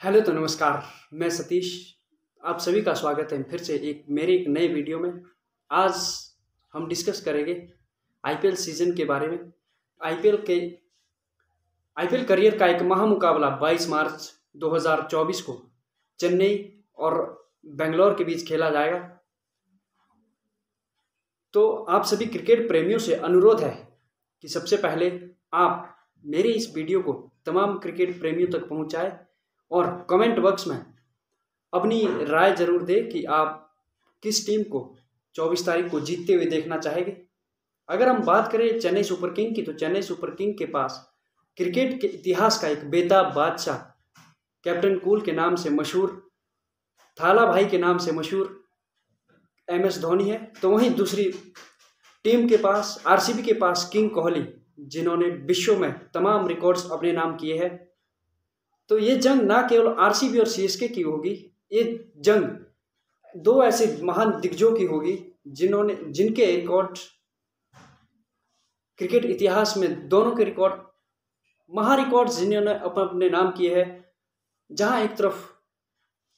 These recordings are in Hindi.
हेलो तो नमस्कार, मैं सतीश। आप सभी का स्वागत है फिर से एक मेरे एक नए वीडियो में। आज हम डिस्कस करेंगे आईपीएल सीज़न के बारे में। आईपीएल के, आईपीएल करियर का एक महामुकाबला 22 मार्च 2024 को चेन्नई और बेंगलोर के बीच खेला जाएगा। तो आप सभी क्रिकेट प्रेमियों से अनुरोध है कि सबसे पहले आप मेरे इस वीडियो को तमाम क्रिकेट प्रेमियों तक पहुँचाए। और कमेंट बॉक्स में अपनी राय ज़रूर दें कि आप किस टीम को 24 तारीख को जीतते हुए देखना चाहेंगे। अगर हम बात करें चेन्नई सुपर किंग की तो चेन्नई सुपर किंग के पास क्रिकेट के इतिहास का एक बेताब बादशाह, कैप्टन कूल के नाम से मशहूर, थाला भाई के नाम से मशहूर एम एस धोनी है। तो वहीं दूसरी टीम के पास, आरसीबी के पास किंग कोहली, जिन्होंने विश्व में तमाम रिकॉर्ड्स अपने नाम किए हैं। तो ये जंग ना केवल आरसीबी और सीएसके की होगी, ये जंग दो ऐसे महान दिग्गजों की होगी जिन्होंने, जिनके रिकॉर्ड, क्रिकेट इतिहास में दोनों के रिकॉर्ड महा रिकॉर्ड जिन्होंने अपने अपने नाम किए हैं, जहाँ एक तरफ़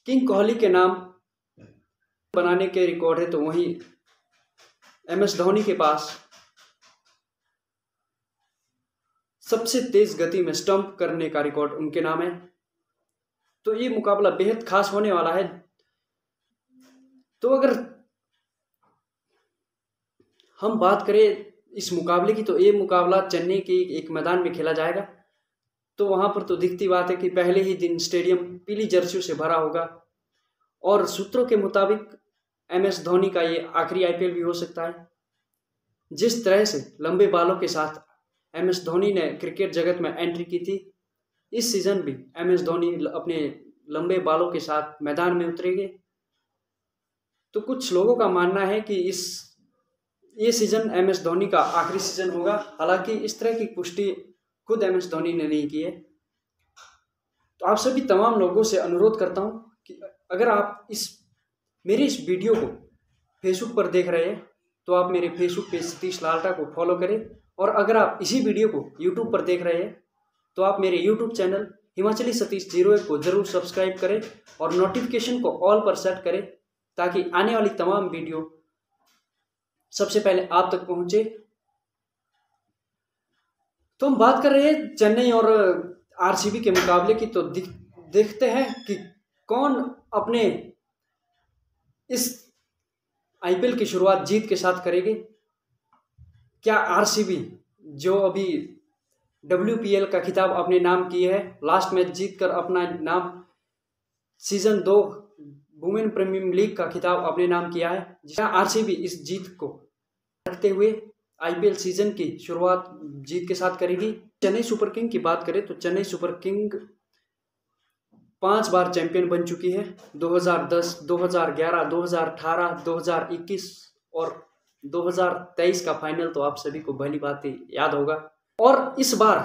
किंग कोहली के नाम बनाने के रिकॉर्ड है तो वहीं एम एस धोनी के पास सबसे तेज गति में स्टंप करने का रिकॉर्ड उनके नाम है। तो ये मुकाबला बेहद खास होने वाला है। तो अगर हम बात करें इस मुकाबले की तो ये मुकाबला चेन्नई के एक मैदान में खेला जाएगा। तो वहाँ पर तो दिखती बात है कि पहले ही दिन स्टेडियम पीली जर्सियों से भरा होगा। और सूत्रों के मुताबिक एम एस धोनी का ये आखिरी आईपीएल भी हो सकता है। जिस तरह से लंबे बालों के साथ एम एस धोनी ने क्रिकेट जगत में एंट्री की थी। इस सीज़न भी एम एस धोनी अपने लंबे बालों के साथ मैदान में उतरेंगे। तो कुछ लोगों का मानना है कि इस, ये सीज़न एम एस धोनी का आखिरी सीज़न होगा। हालाँकि इस तरह की पुष्टि खुद एम एस धोनी ने नहीं की है। तो आप सभी तमाम लोगों से अनुरोध करता हूँ कि अगर आप इस, मेरे इस वीडियो को फेसबुक पर देख रहे हैं तो आप मेरे फेसबुक पेज सतीश लाल्टा को फॉलो करें। और अगर आप इसी वीडियो को यूट्यूब पर देख रहे हैं तो आप मेरे YouTube channel Himachali Satish zero को ज़रूर सब्सक्राइब करें और नोटिफिकेशन को ऑल पर सेट करें ताकि आने वाली तमाम वीडियो सबसे पहले आप तक पहुँचे। तो हम बात कर रहे हैं चेन्नई और आरसीबी के मुकाबले की। तो देखते हैं कि कौन अपने इस आईपीएल की शुरुआत जीत के साथ करेगी। क्या आरसीबी जो अभी डब्ल्यूपीएल का खिताब अपने नाम किए है लास्ट मैच जीत कर अपना नाम सीज़न दो वुमेन प्रीमियम लीग का खिताब अपने नाम किया है जहाँ आरसीबी इस जीत को रखते हुए आईपीएल सीज़न की शुरुआत जीत के साथ करेगी। चेन्नई सुपर किंग की बात करें तो चेन्नई सुपर किंग पाँच बार चैंपियन बन चुकी है 2010, 2011, 2018, 2021 और 2023 का फाइनल तो आप सभी को भली बात ही याद होगा। और इस बार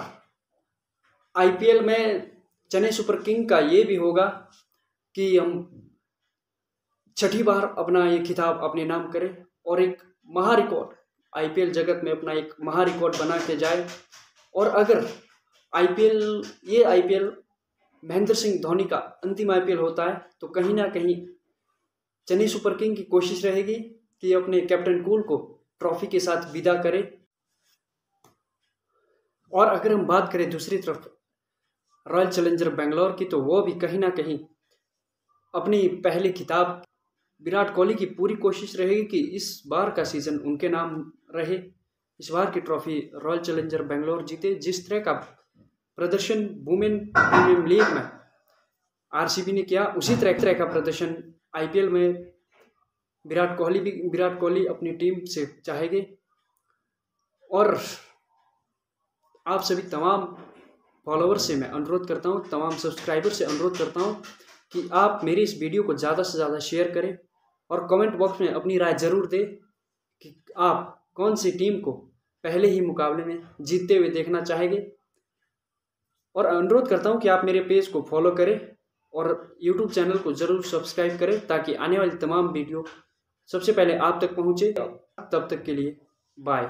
आईपीएल में चेन्नई सुपर किंग का ये भी होगा कि हम छठी बार अपना ये खिताब अपने नाम करें और एक महा रिकॉर्ड, आईपीएल जगत में अपना एक महा रिकॉर्ड बना के जाए। और अगर आईपीएल, ये आईपीएल महेंद्र सिंह धोनी का अंतिम आईपीएल होता है तो कहीं ना कहीं चेन्नई सुपर किंग की कोशिश रहेगी। कि अपने कैप्टन कूल को ट्रॉफी के साथ विदा करे। और अगर हम बात करें दूसरी तरफ़ रॉयल चैलेंजर बेंगलोर की तो वो भी कहीं ना कहीं अपनी पहली किताब विराट कोहली की पूरी कोशिश रहेगी कि इस बार का सीज़न उनके नाम रहे। इस बार की ट्रॉफी रॉयल चैलेंजर बेंगलोर जीते। जिस तरह का प्रदर्शन वुमेन प्रीमियम लीग में आरसीबी ने किया, उसी तरह तरह का प्रदर्शन आईपीएल में विराट कोहली भी, विराट कोहली अपनी टीम से चाहेंगे। और आप सभी तमाम फॉलोअर से मैं अनुरोध करता हूँ, तमाम सब्सक्राइबर से अनुरोध करता हूँ कि आप मेरी इस वीडियो को ज़्यादा से ज़्यादा शेयर करें और कमेंट बॉक्स में अपनी राय ज़रूर दें कि आप कौन सी टीम को पहले ही मुकाबले में जीतते हुए देखना चाहेंगे। और अनुरोध करता हूँ कि आप मेरे पेज को फॉलो करें और यूट्यूब चैनल को ज़रूर सब्सक्राइब करें ताकि आने वाली तमाम वीडियो सबसे पहले आप तक पहुँचे तब तक के लिए बाय